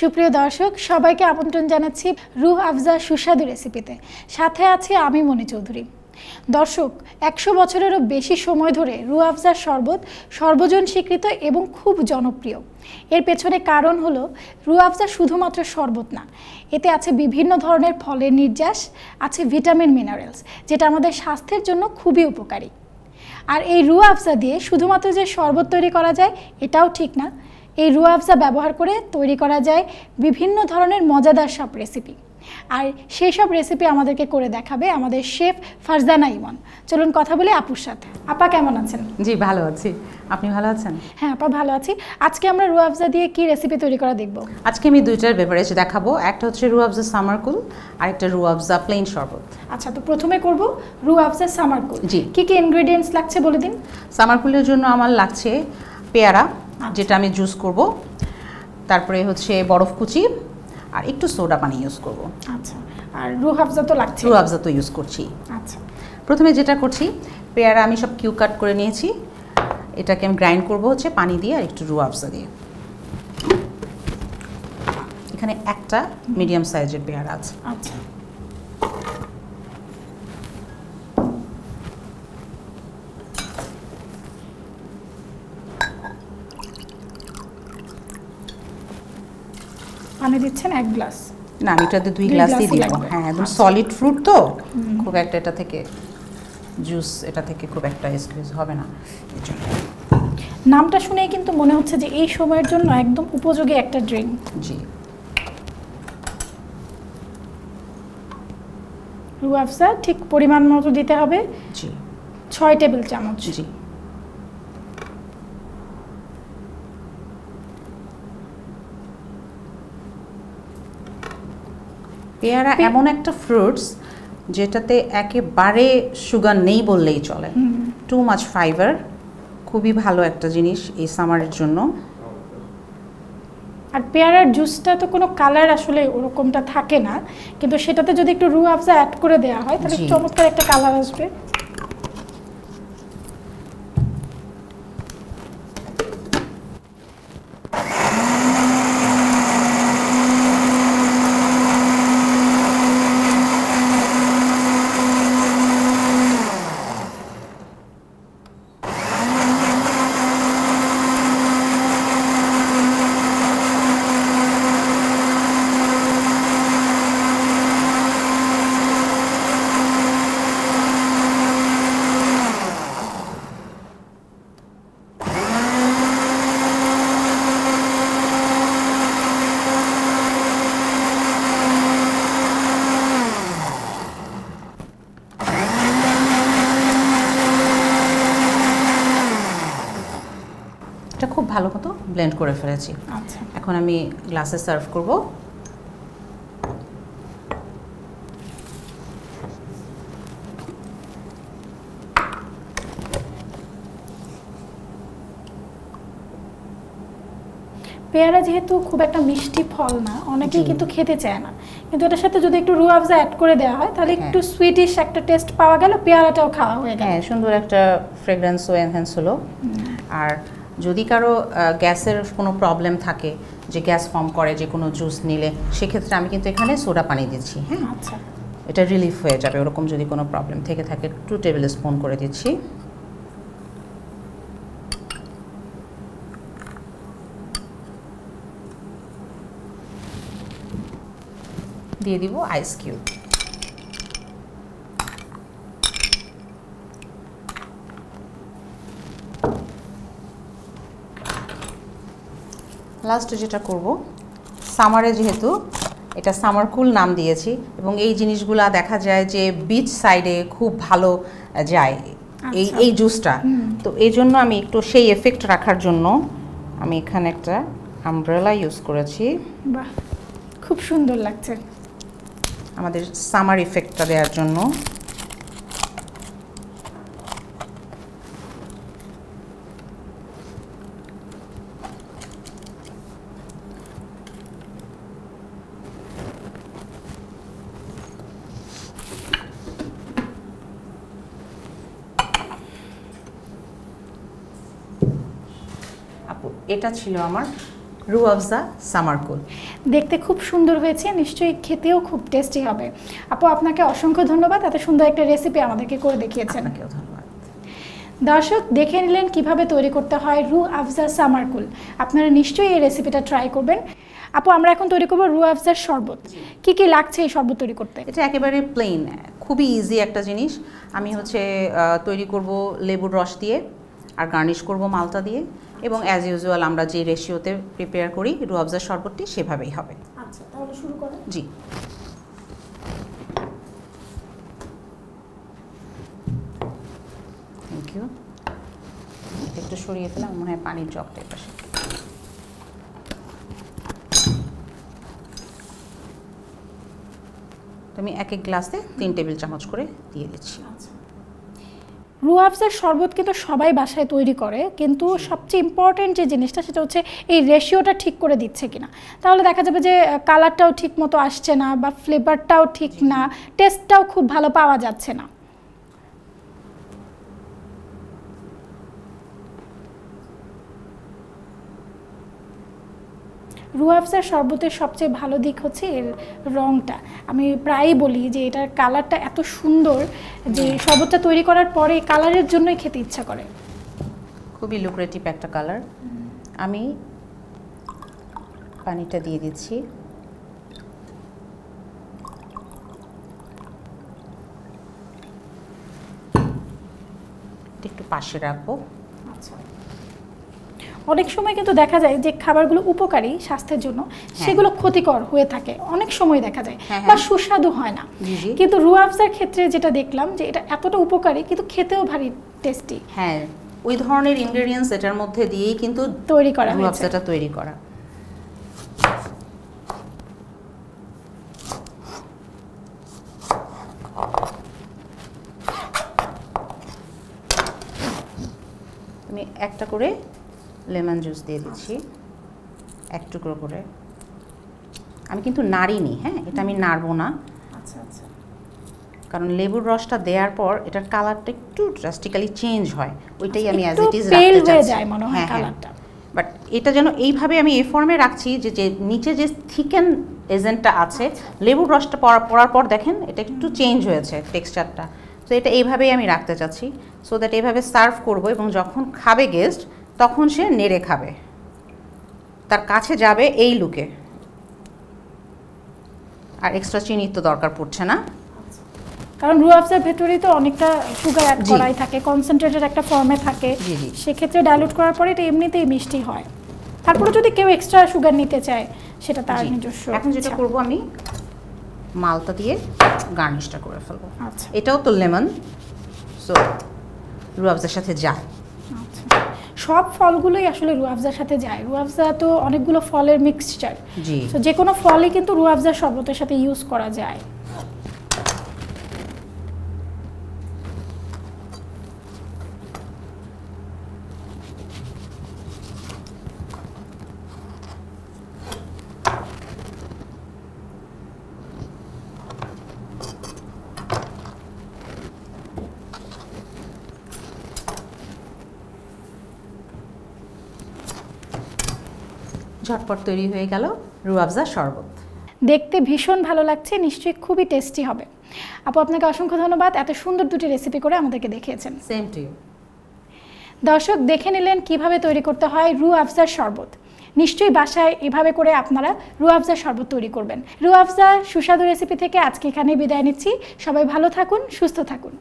সুপ্রিয় দর্শক, সবাইকে আমন্ত্রণ জানাচ্ছি রুহ আফজা সুস্বাদু রেসিপিতে। সাথে আছে আমি মনি চৌধুরী। দর্শক, একশো বছরেরও বেশি সময় ধরে রুহ আফজার শরবত সর্বজন স্বীকৃত এবং খুব জনপ্রিয়। এর পেছনে কারণ হলো, রুহ আফজা শুধুমাত্র শরবত না, এতে আছে বিভিন্ন ধরনের ফলের নির্যাস, আছে ভিটামিন মিনারেলস, যেটা আমাদের স্বাস্থ্যের জন্য খুবই উপকারী। আর এই রুহ আফজা দিয়ে শুধুমাত্র যে শরবত তৈরি করা যায়, এটাও ঠিক না। এই রুহ আফজা ব্যবহার করে তৈরি করা যায় বিভিন্ন ধরনের মজাদার সব রেসিপি আর সেই সব রেসিপি আমাদেরকে করে দেখাবে আমাদের শেফ ফারজানা ইমন। চলুন কথা বলি আপুর সাথে। আপা কেমন আছেন? জি ভালো আছি। আপনি ভালো আছেন? হ্যাঁ আপা ভালো আছি। আজকে আমরা আফজা দিয়ে কি রেসিপি তৈরি করা দেখব? আজকে আমি দুইটার বেভারেজ দেখাবো। একটা হচ্ছে রুয়াবজা সামারকুল আর একটা রুয়াবজা প্লেন শরবত। আচ্ছা তো প্রথমে করব আফজা সামারকুল জি। কি কি ইনগ্রেডিয়েন্টস লাগছে বলে দিন? সামারকুলের জন্য আমার লাগছে পেয়ারা। যেটা আমি জুস করব। তারপরে হচ্ছে বরফ কুচি আর একটু সোডা পানি ইউজ করব। আচ্ছা আর রুহ আফজা তো লাগছে রুয়াবজা তো ইউজ করছি। আচ্ছা। প্রথমে যেটা করছি পেয়ারা আমি সব কিউ কাট করে নিয়েছি। এটাকে আমি গ্রাইন্ড করব হচ্ছে পানি দিয়ে আর একটু রুয়াবজা দিয়ে। এখানে একটা মিডিয়াম সাইজের পেয়ারা আছে। আচ্ছা। পানি দিচ্ছেন এক গ্লাস। না আমি এটাতে দুই গ্লাসই দিব। হ্যাঁ একদম আচ্ছা। সলিড ফ্রুট তো খুব একটা এটা থেকে জুস এটা থেকে খুব একটা এক্সকিউজ হবে না। এই জন্য। নামটা শুনেই কিন্তু মনে হচ্ছে যে এই সময়ের জন্য একদম উপযোগী একটা ড্রিঙ্ক জি। রু আফসা ঠিক পরিমাণ মতো দিতে হবে। জি। ছয় টেবিল চামচ। জি। পেয়ারা এমন একটা ফ্রুটস যেটাতে একেবারে সুগার নেই বললেই চলে। টু মাচ ফাইবার খুবই ভালো একটা জিনিস এই সামারের জন্য। আর পেয়ারার জুসটা তো কোনো কালার আসলে ওরকমটা থাকে না। কিন্তু সেটাতে যদি একটু রু আফজা অ্যাড করে দেওয়া হয় তাহলে চমৎকার একটা কালার আসবে। খুব ভালো মতো ব্লেন্ড করে ফেলেছি। আচ্ছা। এখন আমি গ্লাসে সার্ভ করব। পেয়ারা যেহেতু খুব একটা মিষ্টি ফল না অনেকেই কিন্তু খেতে চায় না। কিন্তু এটার সাথে যদি একটু রু আফজা অ্যাড করে দেওয়া হয় তাহলে হ্যাঁ। একটু সুইটিশ একটা টেস্ট পাওয়া গেল পেয়ারাটাও খাওয়া হয়ে গেল। হ্যাঁ সুন্দর একটা ফ্রেগরেন্সও এনহ্যান্স হলো। আর যদি কারও গ্যাসের কোনো প্রবলেম থাকে যে গ্যাস ফর্ম করে যে কোনো জুস নিলে সেক্ষেত্রে আমি কিন্তু এখানে সোডা পানি দিচ্ছি হ্যাঁ? আচ্ছা। এটা রিলিফ হয়ে যাবে ওরকম যদি কোনো প্রবলেম থেকে থাকে টু টেবিল স্পুন করে দিচ্ছি। দিয়ে দিব আইস কিউব লাস্টে যেটা করব সামারে যেহেতু এটা সামার কুল নাম দিয়েছি এবং এই জিনিসগুলা দেখা যায় যে বিচ সাইডে খুব ভালো যায়। এই আচ্ছা। এই জুসটা তো এই জন্য আমি একটু সেই এফেক্ট রাখার জন্য আমি এখানে একটা আমব্রেলা ইউজ করেছি। বাহ খুব সুন্দর লাগছে। আমাদের সামার ইফেক্টটা দেওয়ার জন্য। এটা ছিল আমার রু আফজা সামারকুল দেখতে খুব সুন্দর হয়েছে নিশ্চয়ই খেতেও খুব টেস্টি হবে। আপু আপনাকে অসংখ্য ধন্যবাদ এত সুন্দর একটা রেসিপি আমাদেরকে করে দেখিয়েছেন। ধন্যবাদ। দর্শক দেখে নিলেন কীভাবে তৈরি করতে হয় রু আফজা সামারকুল আপনারা নিশ্চয়ই এই রেসিপিটা ট্রাই করবেন। আপু আমরা এখন তৈরি করব রু আফজার শরবত কি কি লাগছে এই শরবত তৈরি করতে? এটা একেবারে প্লেন খুবই ইজি একটা জিনিস। আমি হচ্ছে তৈরি করব লেবুর রস দিয়ে। আর গার্নিশ করব মালটা দিয়ে এবং অ্যাজ ইউজুয়াল আমরা যে রেশিওতে প্রিপেয়ার করি রুয়াবজার শরবতটি সেভাবেই হবে। আচ্ছা তাহলে শুরু জি। থ্যাংক ইউ একটু সরিয়ে ফেলাম মনে হয় পানির জগটা এপাশে। আমি এক এক গ্লাসে তিন টেবিল চামচ করে দিয়ে দিচ্ছি। রু আফজার শরবত কিন্তু সবাই বাসায় তৈরি করে কিন্তু সবচেয়ে ইম্পর্টেন্ট যে জিনিসটা সেটা হচ্ছে এই রেশিওটা ঠিক করে দিচ্ছে কিনা। তাহলে দেখা যাবে যে কালারটাও ঠিক মতো আসছে না বা ফ্লেভারটাও ঠিক না টেস্টটাও খুব ভালো পাওয়া যাচ্ছে না। রুয়াফজার শরবতের সবচেয়ে ভালো দিক হচ্ছে এর রঙটা আমি প্রায়ই বলি যে এটার কালারটা এত সুন্দর যে শরবতটা তৈরি করার পরে কালারের জন্যই খেতে ইচ্ছা করে। খুবই লুক্রেটিভ একটা কালার আমি পানিটা দিয়ে দিচ্ছি। একটু পাশে রাখব। অনেক সময় কিন্তু দেখা যায় যে খাবারগুলো উপকারী স্বাস্থ্যের জন্য সেগুলো ক্ষতিকর হয়ে থাকে। অনেক সময় দেখা যায়। হ্যাঁ, বা হ্যাঁ। সুস্বাদু হয় না। কিন্তু রুয়াফজার ক্ষেত্রে যেটা দেখলাম যে এটা এতটা উপকারী কিন্তু খেতেও ভারী টেস্টি হ্যাঁ ওই ধরনের ইনগ্রেডিয়েন্টস এটার মধ্যে দিয়েই কিন্তু তৈরি করা হয়েছে। রুয়াবজাটা তৈরি করা। একটা করে লেমন জুস দিয়ে দিচ্ছি এক টুকরো করে। আমি কিন্তু নাড়িনি হ্যাঁ? এটা আমি নাড়বো না। আচ্ছা আচ্ছা। কারণ লেবুর রসটা দেওয়ার পর এটার কালারটা একটু ড্রাস্টিক্যালি চেঞ্জ হয়। ওইটাই আমি অ্যাজ ইট ইজ রাখতে চাচ্ছি। মনে হয় হ্যাঁ, হ্যাঁ। কালারটা। বাট এটা যেন এইভাবে আমি এই ফর্মে রাখছি যে যে নিচে যে থিকেন এজেন্টটা আছে লেবুর রসটা পড়া পড়ার পর দেখেন এটা একটু চেঞ্জ হয়েছে টেক্সচারটা তো এটা এইভাবেই আমি রাখতে চাচ্ছি। সো দ্যাট এইভাবে সার্ভ করব এবং যখন খাবে গেস্ট তখন সে নেড়ে খাবে। তার কাছে যাবে এই লুকে। আর এক্সট্রা চিনির তো দরকার পড়ছে না। কারণ রুয়াফজার ভেতরে তো অনেকটা সুগার অ্যাড। করাই থাকে কনসেন্ট্রেটেড একটা ফর্মে থাকে। সেক্ষেত্রে ডাইলুট করার পরে এটা এমনিতেই মিষ্টি হয়। তারপরে যদি কেউ এক্সট্রা সুগার নিতে চায় সেটা তার নিজস্ব এখন যেটা। করব আমি মালটা দিয়ে গার্নিশটা করে ফেলব। আচ্ছা। এটাও তো লেমন সো রুয়াবজার সাথে যায়। আচ্ছা। সব ফলগুলোই আসলে রুয়াফজার সাথে যায়। রুয়াফজা তো অনেকগুলো ফলের মিক্সচার তো যে কোনো ফলই কিন্তু রুয়াফজার শরবতের সাথে ইউজ করা যায়। ঝটপট তৈরি হয়ে গেল রুয়াবজা শরবত। দেখতে ভীষণ ভালো লাগছে নিশ্চয়ই খুবই টেস্টি হবে। আপু আপনাকে অসংখ্য ধন্যবাদ এত সুন্দর দুটি রেসিপি করে আমাদেরকে দেখিয়েছেন। সেম টু ইউ দর্শক দেখে নিলেন কীভাবে তৈরি করতে হয় রু আফজার শরবত। নিশ্চয়ই বাসায় এভাবে করে আপনারা রু আফজার শরবত তৈরি করবেন। রু আফজা সুস্বাদু রেসিপি থেকে আজকে এখানেই বিদায় নিচ্ছি। সবাই ভালো থাকুন সুস্থ থাকুন।